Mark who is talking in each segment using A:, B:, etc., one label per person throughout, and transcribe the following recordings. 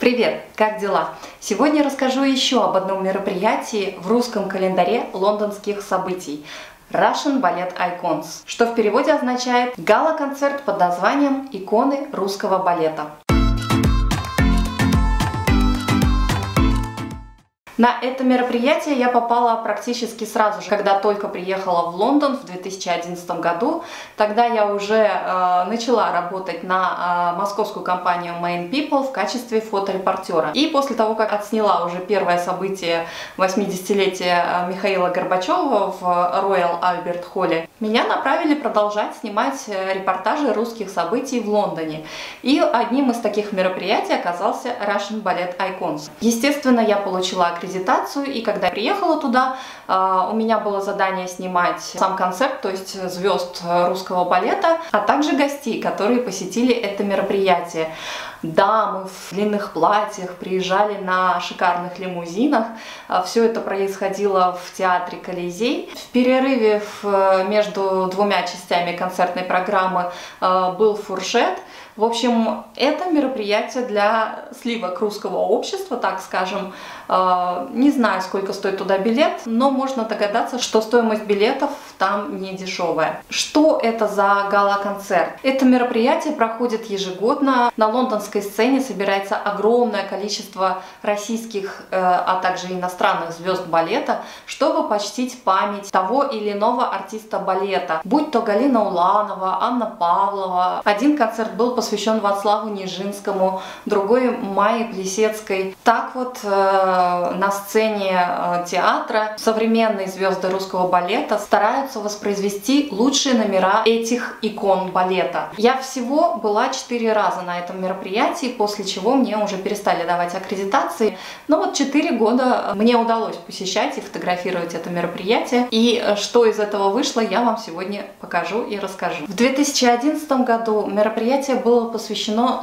A: Привет, как дела? Сегодня расскажу еще об одном мероприятии в русском календаре лондонских событий. Russian Ballet Icons, что в переводе означает гала-концерт под названием «Иконы русского балета». На это мероприятие я попала практически сразу же, когда только приехала в Лондон в 2011 году. Тогда я уже э, начала работать на э, московскую компанию Main People в качестве фоторепортера. И после того, как отсняла уже первое событие 80-летия э, Михаила Горбачева в Royal Albert Hall, меня направили продолжать снимать э, репортажи русских событий в Лондоне. И одним из таких мероприятий оказался Russian Ballet Icons. Естественно, я получила аккредитацию аккредитацию, и когда я приехала туда, а, у меня было задание снимать сам концерт, то есть звезд русского балета, а также гостей, которые посетили это мероприятие. Дамы в длинных платьях приезжали на шикарных лимузинах. А, Все это происходило в театре Колизей. В перерыве между двумя частями концертной программы а, был фуршет – в общем, это мероприятие для сливок русского общества, так скажем. А, не знаю, сколько стоит туда билет, но можно догадаться, что стоимость билетов там не дешевая. Что это за гала-концерт? Это мероприятие проходит ежегодно. На лондонской сцене собирается огромное количество российских, э, а также иностранных звезд балета, чтобы почтить память того или иного артиста балета. Будь то Галина Уланова, Анна Павлова. Один концерт был посвящен Вацлаву Нижинскому, другой Майе Плесецкой. Так вот э, на сцене э, театра современные звезды русского балета стараются воспроизвести лучшие номера этих икон балета. Я всего была четыре раза на этом мероприятии, после чего мне уже перестали давать аккредитации. Но вот четыре года мне удалось посещать и фотографировать это мероприятие. И что из этого вышло, я вам сегодня покажу и расскажу. В 2011 году мероприятие было посвящено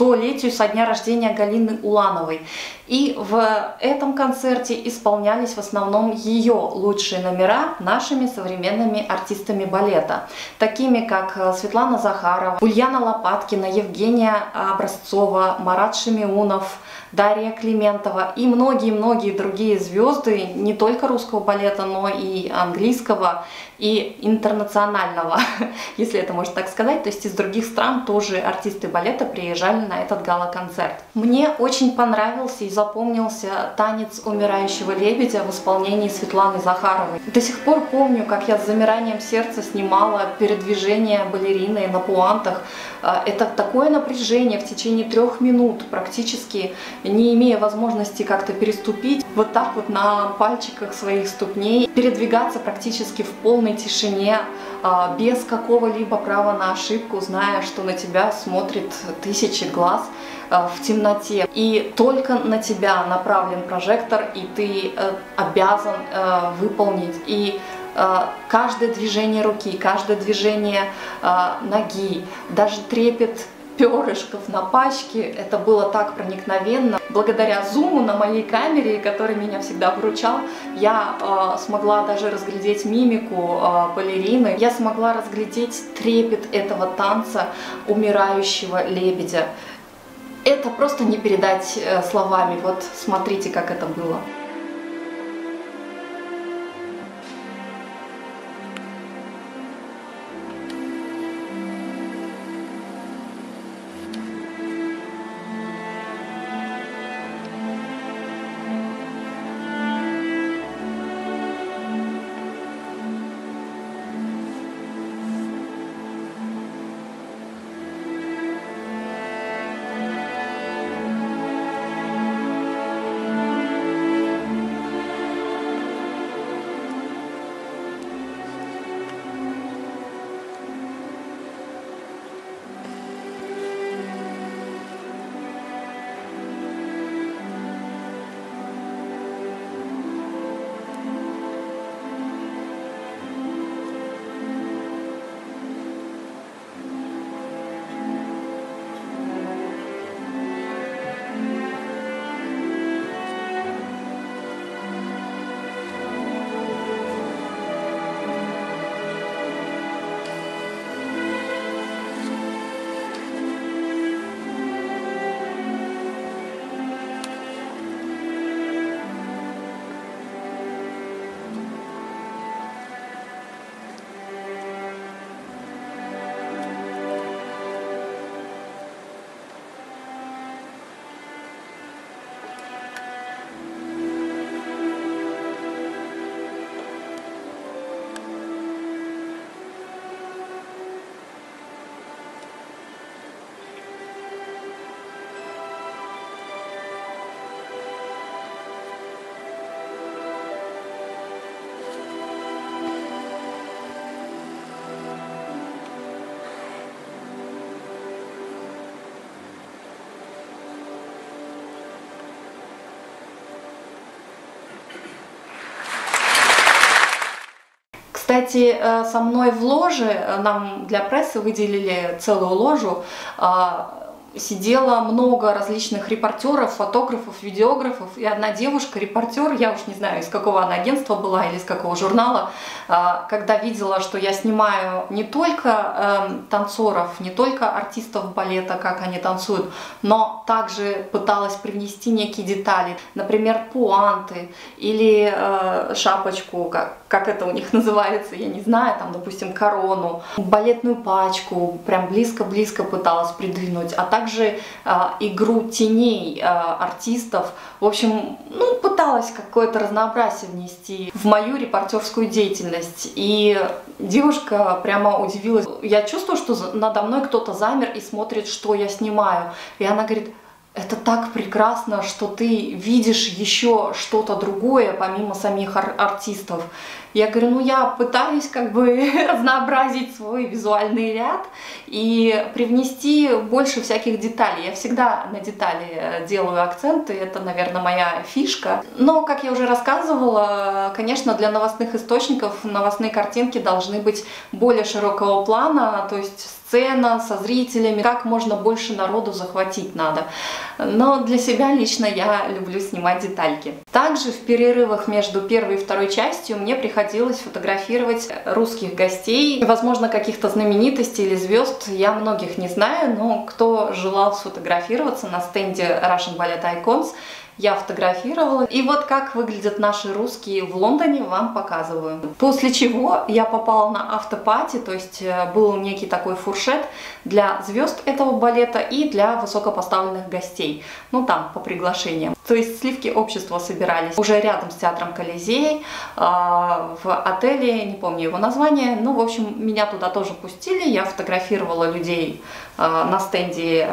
A: столетию со дня рождения Галины Улановой. И в этом концерте исполнялись в основном ее лучшие номера нашими современными артистами балета, такими как э, Светлана Захарова, Ульяна Лопаткина, Евгения Образцова, Марат Шемиунов, Дарья Климентова и многие-многие другие звезды не только русского балета, но и английского и интернационального, если это можно так сказать. То есть из других стран тоже артисты балета приезжали на этот гала-концерт. Мне очень понравился и запомнился танец умирающего лебедя в исполнении Светланы Захаровой. До сих пор помню, как я с замиранием сердца снимала передвижение балерины на пуантах. А, это такое напряжение в течение трех минут, практически не имея возможности как-то переступить вот так вот на пальчиках своих ступней, передвигаться практически в полной тишине, а, без какого-либо права на ошибку, зная, что на тебя смотрит тысячи глаз а, в темноте. И только на тебя направлен прожектор, и ты э, обязан э, выполнить. И э, каждое движение руки, каждое движение ноги, даже трепет перышков на пачке. Это было так проникновенно. Благодаря зуму на моей камере, который меня всегда выручал, я э, смогла даже разглядеть мимику э, балерины. Я смогла разглядеть трепет этого танца умирающего лебедя. Это просто не передать э, словами. Вот смотрите, как это было. Кстати, э, со мной в ложе, э, нам для прессы выделили целую ложу, а, сидело много различных репортеров, фотографов, видеографов, и одна девушка, репортер, я уж не знаю, из какого она агентства была или из какого журнала, а, когда видела, что я снимаю не только эм, танцоров, не только артистов балета, как они танцуют, но также пыталась привнести некие детали, например, пуанты или э, шапочку, как, как это у них называется, я не знаю, там, допустим, корону, балетную пачку, прям близко-близко пыталась придвинуть, а также э, игру теней э, артистов. В общем, ну, пыталась какое-то разнообразие внести в мою репортерскую деятельность. И девушка прямо удивилась. Я чувствую, что надо мной кто-то замер и смотрит, что я снимаю. И она говорит, это так прекрасно, что ты видишь еще что-то другое, помимо самих ар артистов. Я говорю, ну я пытаюсь как бы разнообразить свой визуальный ряд и привнести больше всяких деталей. Я всегда на детали э, делаю акценты, это, наверное, моя фишка. Но, как я уже рассказывала, конечно, для новостных источников новостные картинки должны быть более широкого плана, то есть сцена со зрителями, как можно больше народу захватить надо. Но для себя лично я люблю снимать детальки. Также в перерывах между первой и второй частью мне приходилось фотографировать русских гостей, возможно, каких-то знаменитостей или звезд. Я многих не знаю, но кто желал сфотографироваться на стенде Russian Ballet Icons, я фотографировала. И вот как выглядят наши русские в Лондоне, вам показываю. После чего я попала на автопати, то есть э, был некий такой фуршет для звезд этого балета и для высокопоставленных гостей. Ну там, по приглашениям. То есть сливки общества собирались уже рядом с театром Колизей, э, в отеле, не помню его название. Ну, в общем, меня туда тоже пустили. Я фотографировала людей э, на стенде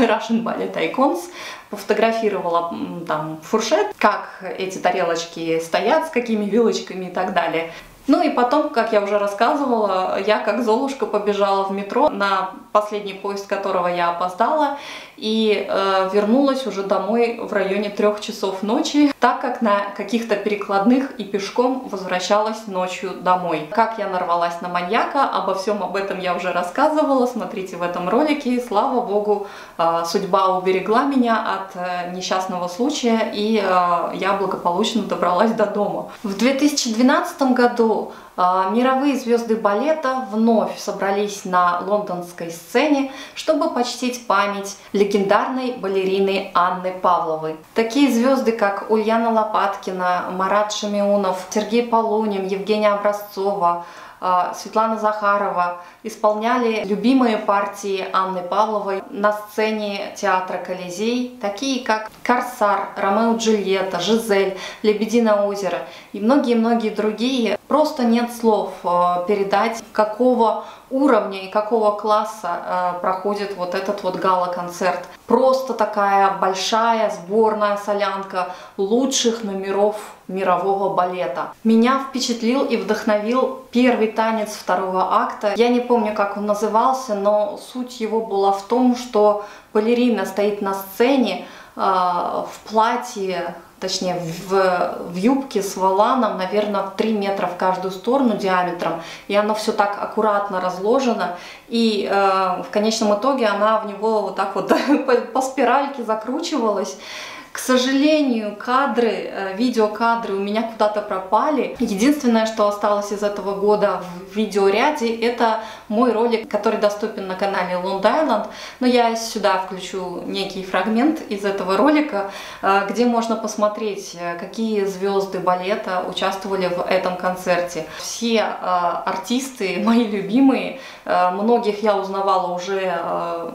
A: Russian Ballet Icons пофотографировала там фуршет, как эти тарелочки стоят, с какими вилочками и так далее. Ну и потом, как я уже рассказывала, я как Золушка побежала в метро, на последний поезд которого я опоздала, и э, вернулась уже домой в районе трех часов ночи, так как на каких-то перекладных и пешком возвращалась ночью домой. Как я нарвалась на маньяка, обо всем об этом я уже рассказывала, смотрите в этом ролике. Слава богу, э, судьба уберегла меня от э, несчастного случая, и э, я благополучно добралась до дома. В 2012 году мировые звезды балета вновь собрались на лондонской сцене, чтобы почтить память легендарной балерины Анны Павловой. Такие звезды, как Ульяна Лопаткина, Марат Шамиунов, Сергей Полунин, Евгения Образцова, а, Светлана Захарова исполняли любимые партии Анны Павловой на сцене театра Колизей, такие как «Корсар», «Ромео Джульетта», «Жизель», «Лебединое озеро» и многие-многие другие. Просто нет слов а, передать, какого уровня и какого класса э, проходит вот этот вот гала-концерт. Просто такая большая сборная солянка лучших номеров мирового балета. Меня впечатлил и вдохновил первый танец второго акта. Я не помню, как он назывался, но суть его была в том, что балерина стоит на сцене э, в платье точнее в, в юбке с валаном, наверное, в 3 метра в каждую сторону диаметром, и оно все так аккуратно разложено, и э, в конечном итоге она в него вот так вот по, по спиральке закручивалась, к сожалению, кадры, э, видеокадры у меня куда-то пропали. Единственное, что осталось из этого года в видеоряде, это мой ролик, который доступен на канале Lond Island. Но я сюда включу некий фрагмент из этого ролика, э, где можно посмотреть, э, какие звезды балета участвовали в этом концерте. Все артисты, мои любимые, многих я узнавала уже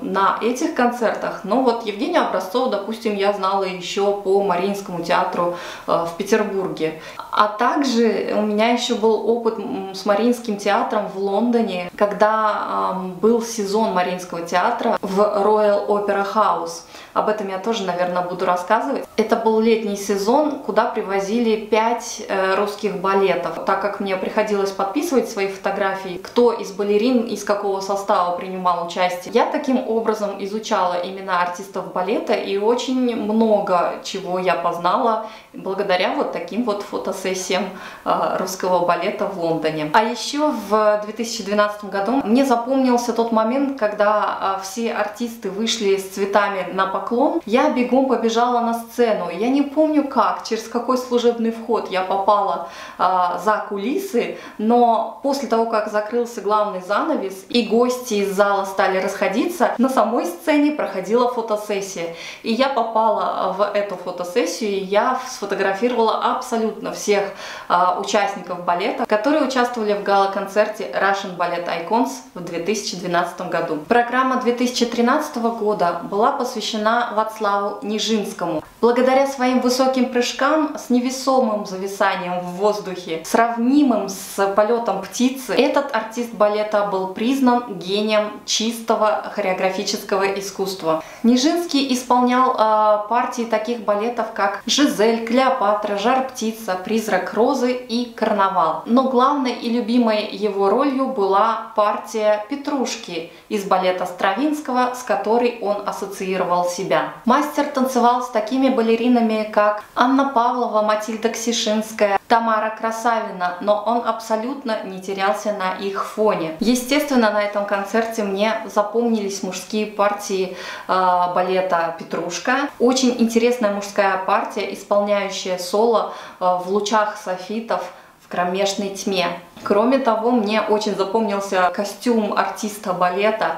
A: на этих концертах, но вот Евгения Образцова, допустим, я знала еще еще по Мариинскому театру э, в Петербурге. А также у меня еще был опыт с Мариинским театром в Лондоне, когда был сезон Мариинского театра в Royal Opera House. Об этом я тоже, наверное, буду рассказывать. Это был летний сезон, куда привозили пять э, русских балетов. Так как мне приходилось подписывать свои фотографии, кто из балерин, из какого состава принимал участие, я таким образом изучала имена артистов балета и очень много чего я познала благодаря вот таким вот фотосессиям э, русского балета в Лондоне. А еще в 2012 году мне запомнился тот момент, когда э, все артисты вышли с цветами на поклон. Я бегом побежала на сцену. Я не помню как, через какой служебный вход я попала э, за кулисы, но после того, как закрылся главный занавес и гости из зала стали расходиться, на самой сцене проходила фотосессия. И я попала в эту фотосессию, я сфотографировала абсолютно всех а, участников балета, которые участвовали в гала-концерте Russian Ballet Icons в 2012 году. Программа 2013 года была посвящена Вацлаву Нижинскому. Благодаря своим высоким прыжкам с невесомым зависанием в воздухе, сравнимым с полетом птицы, этот артист балета был признан гением чистого хореографического искусства. Нижинский исполнял э, партии таких балетов, как «Жизель», Клеопатра, Жар птица, Призрак розы и Карнавал. Но главной и любимой его ролью была партия Петрушки из балета Стравинского, с которой он ассоциировал себя. Мастер танцевал с такими балеринами, как Анна Павлова, Матильда Ксишинская, Тамара Красавина, но он абсолютно не терялся на их фоне. Естественно, на этом концерте мне запомнились мужские партии э, балета Петрушка. Очень интересная мужская партия, исполняющая соло э, в лучах софитов в кромешной тьме. Кроме того, мне очень запомнился костюм артиста балета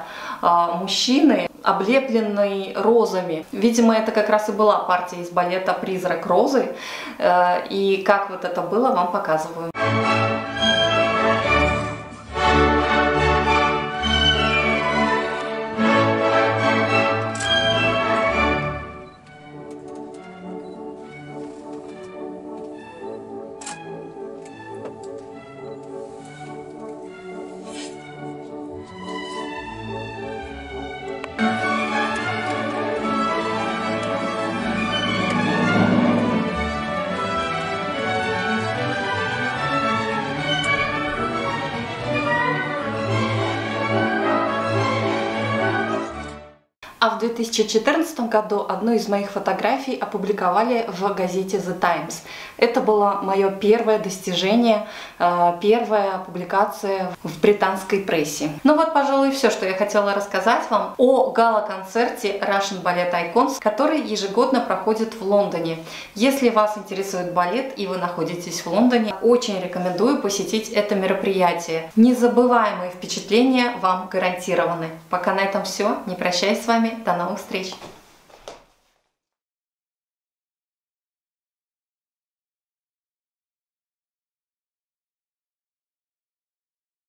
A: мужчины, облепленный розами. Видимо, это как раз и была партия из балета «Призрак розы». Э, и как вот это было, вам показываю. 2014 году одну из моих фотографий опубликовали в газете The Times. Это было мое первое достижение, э, первая публикация в британской прессе. Ну вот, пожалуй, все, что я хотела рассказать вам о гала-концерте Russian Ballet Icons, который ежегодно проходит в Лондоне. Если вас интересует балет и вы находитесь в Лондоне, очень рекомендую посетить это мероприятие. Незабываемые впечатления вам гарантированы. Пока на этом все. Не прощаюсь с вами. До новых встреч!